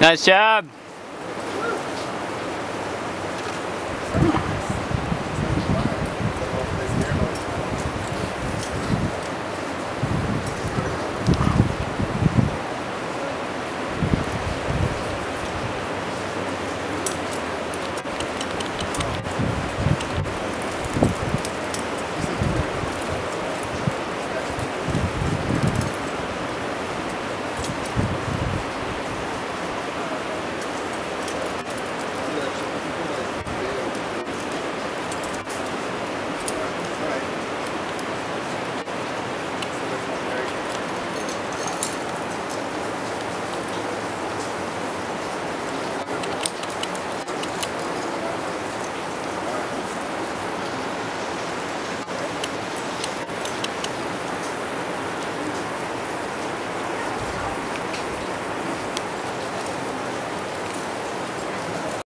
Nice job.